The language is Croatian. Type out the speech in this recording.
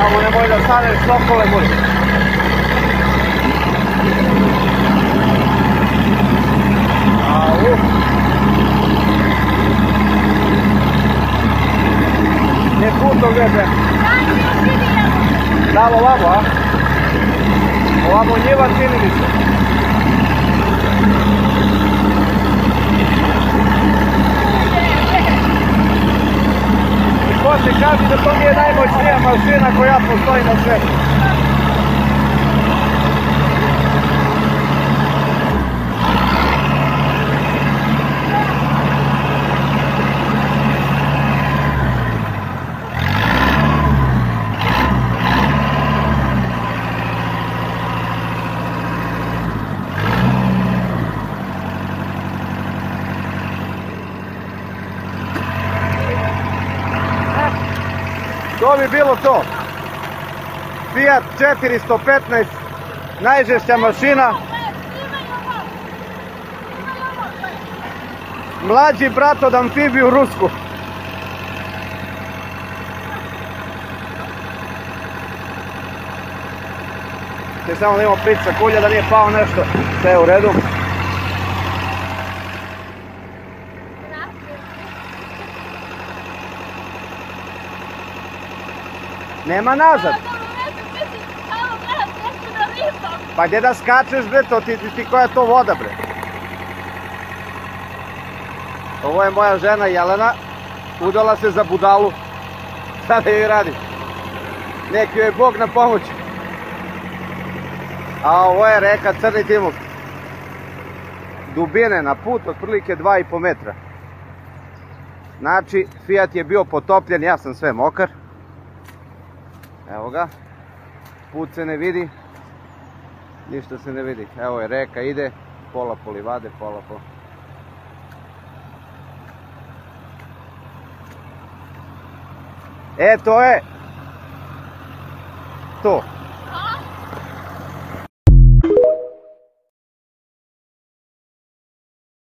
Samo nemoj da staneš sokole moj. Au. Ne puto gdje Da li ovamo, a? Ovamo njiva čini mi se. I ko se kaže da najmoćnija mašina koja postoji na svetu. To bi bilo to. Fiat 415, najžešća mašina. Mlađi brat od amfibiju Rusku. Samo da imamo prica kulja da nije pao nešto. Sve je u redu. Nema nazad. Pa gdje da skačeš bre, to ti, ti koja je to voda bre. Ovo je moja žena Jelena, udala se za budalu. Šta da joj radi? Nek joj je Bog na pomoć. A ovo je reka Crni Timok. Dubine na put otprilike 2,5 metra. Znači, Fiat je bio potopljen, ja sam sve mokar. Evo ga. Put se ne vidi. Ništa se ne vidi. Evo je reka ide. Pola po livade, pola po... E, to je... To.